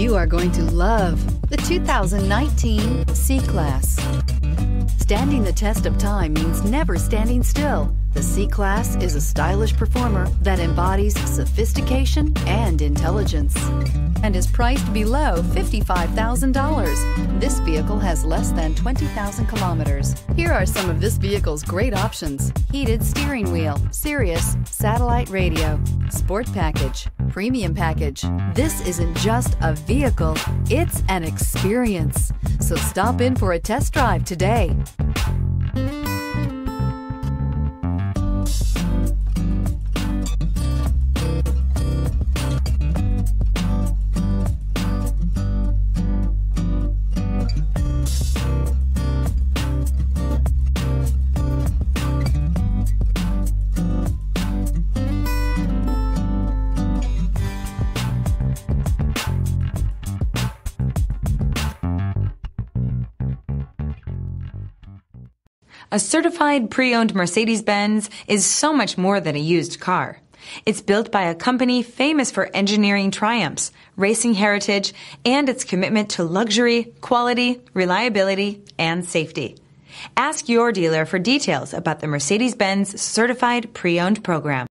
You are going to love the 2019 C-Class. Standing the test of time means never standing still. The C-Class is a stylish performer that embodies sophistication and intelligence and is priced below $55,000. This vehicle has less than 20,000 kilometers. Here are some of this vehicle's great options. Heated steering wheel, Sirius, satellite radio, sport package, premium package. This isn't just a vehicle, it's an experience. So stop in for a test drive today. A certified pre-owned Mercedes-Benz is so much more than a used car. It's built by a company famous for engineering triumphs, racing heritage, and its commitment to luxury, quality, reliability, and safety. Ask your dealer for details about the Mercedes-Benz certified pre-owned program.